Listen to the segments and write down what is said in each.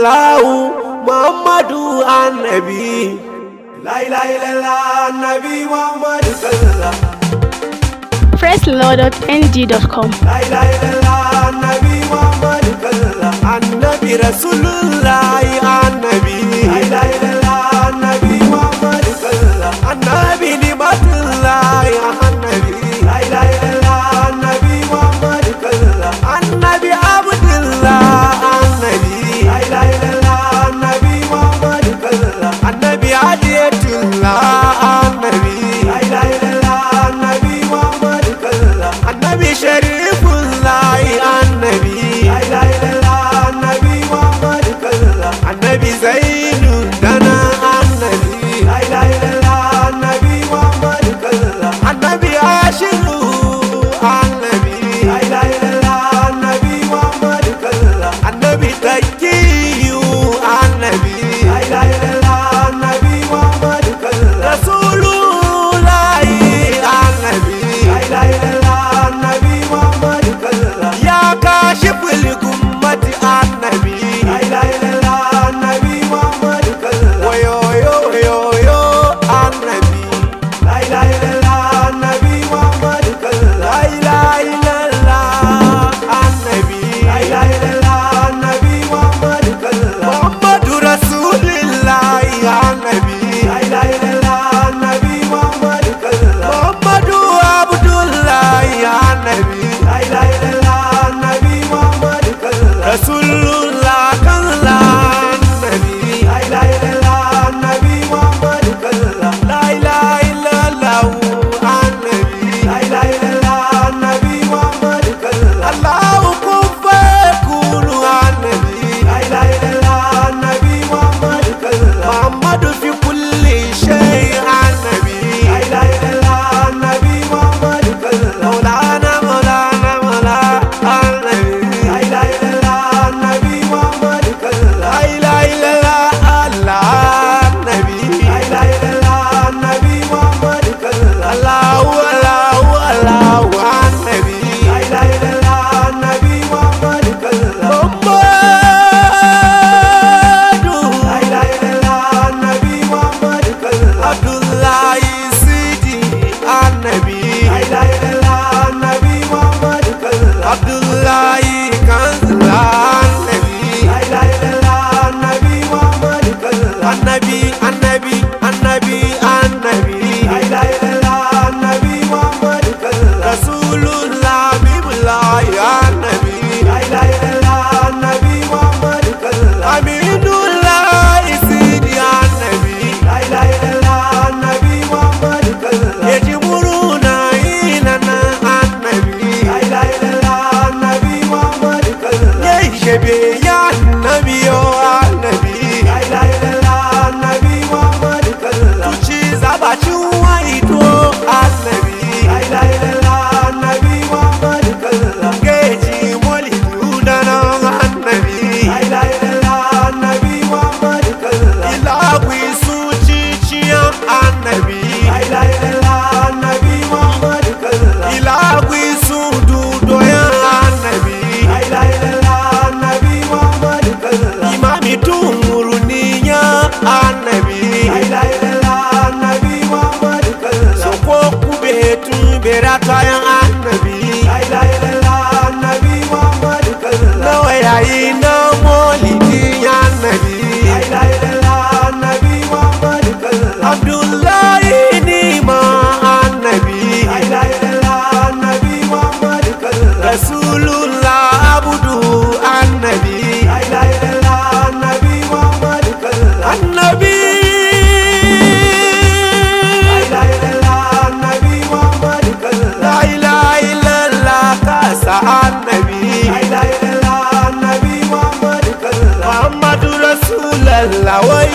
illallahu muhammadu annabi la ilaha illallah annabi muhammadu sallallahu presslaw.ng.com la ilaha illallah annabi muhammadu sallallahu annabi rasulullah annabi la ilaha illallah annabi muhammadu sallallahu annabi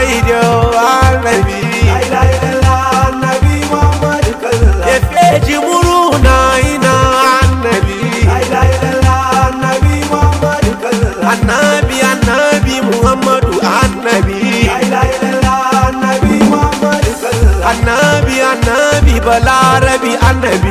Nabi, Nabi, Nabi, Nabi, Nabi, Nabi, ido Nabi, Nabi, feji muruna ina annabi annabi Nabi, Nabi, annabi annabi annabi balarabi annabi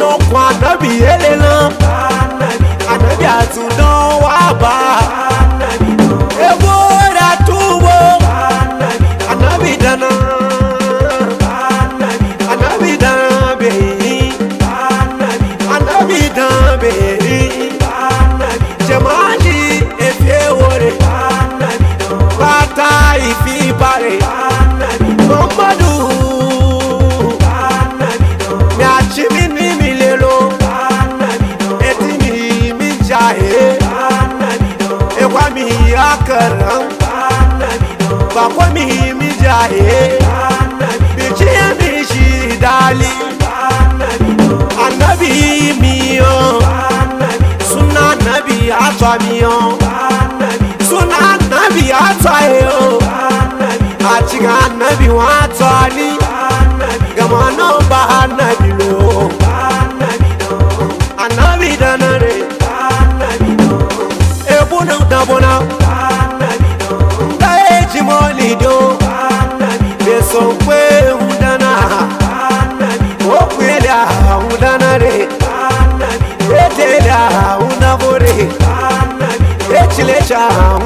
ànàkùn ànábì èlé náà ànábì àtúndán wà bá a. on.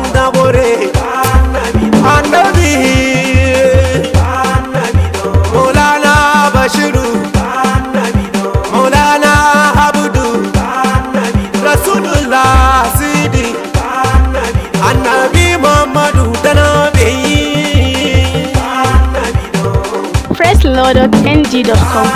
ಬಂದವರೇ ಅನ್ನಬಿ ಮೌಲಾನಾ ಬಶರು ಮೌಲಾನಾ ಹಬುಡು ರಸೂಲುಲ್ಲಾ ಸಿಡಿ ಅನ್ನಬಿ ಮೊಹಮ್ಮದು ದನಬಿ presslord.ng.com